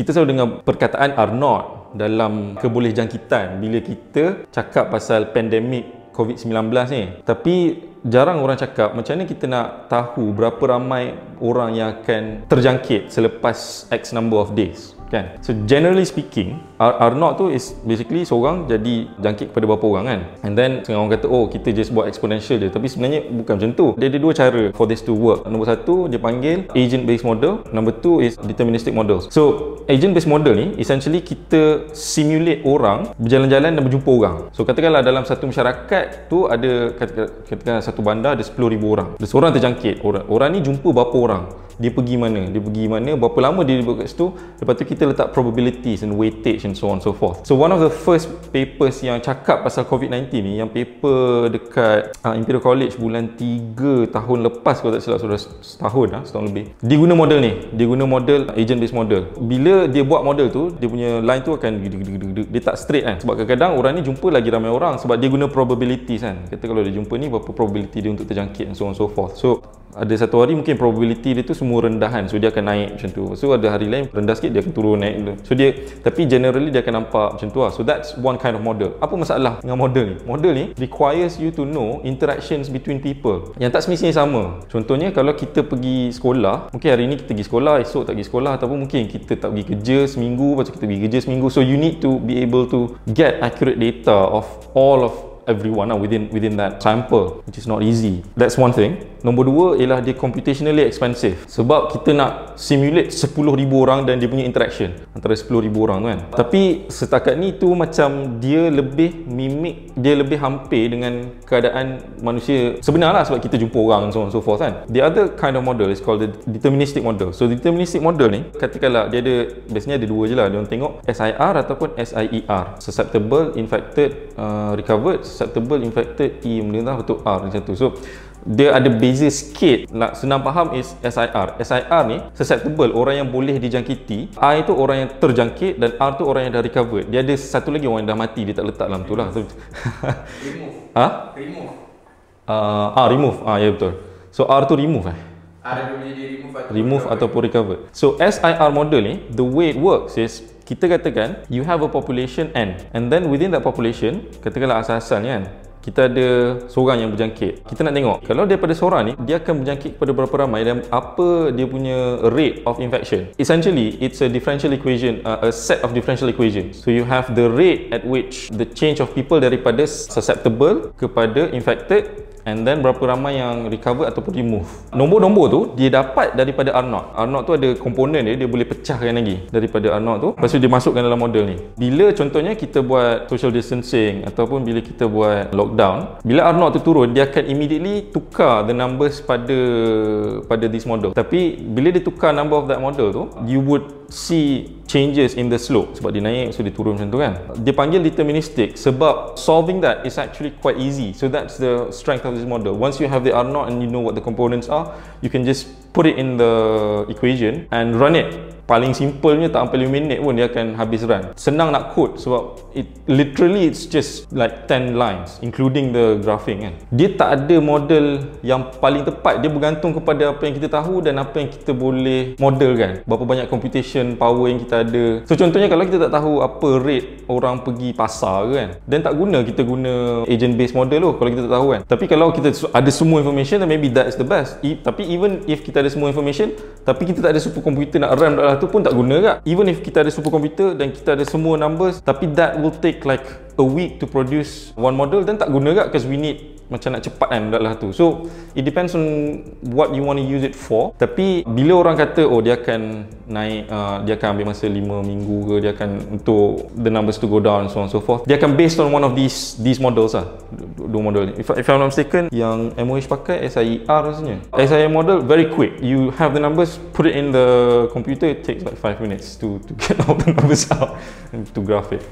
kita selalu dengar perkataan R0 dalam kebolehjangkitan bila kita cakap pasal pandemik COVID-19 ni. Tapi jarang orang cakap macam mana kita nak tahu berapa ramai orang yang akan terjangkit selepas X number of days kan so generally speaking R, R naught tu is basically seorang jadi jangkit kepada berapa orang kan. And then setengah orang kata oh kita just buat exponential je. Tapi sebenarnya bukan macam tu. Dia ada dua cara for this to work. Nombor satu dia panggil agent based model. Number two is deterministic models. So agent based model ni essentially kita simulate orang berjalan-jalan dan berjumpa orang. So katakanlah dalam satu masyarakat tu ada katakanlah satu bandar ada 10,000 orang. Ada seorang terjangkit. Orang, orang ni jumpa berapa orang? Dia pergi mana? Dia pergi mana? Berapa lama dia duduk kat situ? Lepas tu kita letak probabilities and weightage so on so forth. So one of the first papers yang cakap pasal COVID-19 ni yang paper dekat uh, Imperial College bulan 3 tahun lepas kalau tak silap sudah setahun lah setahun lebih dia guna model ni. Dia guna model agent based model. Bila dia buat model tu dia punya line tu akan dia tak straight kan? Sebab kadang-kadang orang ni jumpa lagi ramai orang sebab dia guna probabilities kan? Kata kalau dia jumpa ni berapa probability dia untuk terjangkit and so on so forth. So ada satu hari mungkin probability dia tu semua rendahan. So dia akan naik macam tu. So ada hari lain rendah sikit dia akan turun naik so dia tapi generally dia akan nampak macam tu lah. So that's one kind of model. Apa masalah dengan model ni? Model ni requires you to know interactions between people. Yang tak semestinya sama. Contohnya kalau kita pergi sekolah mungkin hari ni kita pergi sekolah esok tak pergi sekolah ataupun mungkin kita tak pergi kerja seminggu lepas kita pergi kerja seminggu. So you need to be able to get accurate data of all of everyone lah within within that sample which is not easy that's one thing Nombor dua ialah dia computationally expensive sebab kita nak simulate 10,000 orang dan dia punya interaction antara 10,000 orang kan. Tapi setakat ni tu macam dia lebih mimik, dia lebih hampir dengan keadaan manusia sebenarnya lah sebab kita jumpa orang so on so forth kan. The other kind of model is called the deterministic model. So deterministic model ni katakanlah dia ada biasanya ada dua je lah. Dia orang tengok SIR ataupun SIER. Susceptible, infected, uh, recovered, susceptible, infected, E, benda betul R macam tu. So dia ada beza sikit. Nak senang faham is SIR SIR ni susceptible orang yang boleh dijangkiti. I tu orang yang terjangkit dan R tu orang yang dah recover dia ada satu lagi orang yang dah mati dia tak letak dalam tu lah. Remove. Ha? remove. Uh, ah remove. Ah ya betul. So R tu remove eh? R dia jadi remove atau remove recover. ataupun recover. So SIR model ni the way it works is kita katakan you have a population N and then within that population katakanlah asal-asal ni kan kita ada seorang yang berjangkit. Kita nak tengok kalau daripada seorang ni dia akan berjangkit kepada berapa ramai dan apa dia punya rate of infection. Essentially it's a differential equation uh, a set of differential equations so you have the rate at which the change of people daripada susceptible kepada infected and then berapa ramai yang recover ataupun remove nombor-nombor tu dia dapat daripada R0 R0 tu ada komponen dia dia boleh pecahkan lagi daripada R0 tu. Lepas tu dia masukkan dalam model ni. Bila contohnya kita buat social distancing ataupun bila kita buat lockdown bila R0 tu turun dia akan immediately tukar the numbers pada pada this model. Tapi bila dia tukar number of that model tu you would see changes in the slope. Sebab dia naik so dia turun macam tu kan. Dia panggil deterministic sebab solving that is actually quite easy. So that's the strength this model. Once you have the R0 and you know what the components are you can just put it in the equation and run it. Paling simpelnya tak sampai 5 minit pun dia akan habis run. Senang nak code sebab it literally it's just like 10 lines including the graphing kan. Dia tak ada model yang paling tepat. Dia bergantung kepada apa yang kita tahu dan apa yang kita boleh model kan. Berapa banyak computation power yang kita ada. So contohnya kalau kita tak tahu apa rate orang pergi pasar kan. Dan tak guna kita guna agent based model tu kalau kita tak tahu kan. Tapi kalau kita ada semua information then maybe that is the best. I, tapi even if kita ada semua information tapi kita tak ada super computer nak run dalam tu pun tak guna kak. Even if kita ada super computer dan kita ada semua numbers tapi that will take like a week to produce one model dan tak guna kak because we need macam nak cepat kan budak tu. So it depends on what you want to use it for. Tapi bila orang kata oh dia akan naik uh, dia akan ambil masa 5 minggu ke dia akan untuk the numbers to go down so on so forth dia akan based on one of these these models lah. Dua model ni. If, if I'm not mistaken yang MOH pakai SIER rasanya. SIER model very quick. You have the numbers put it in the computer it takes like 5 minutes to to get all the numbers out and to graph it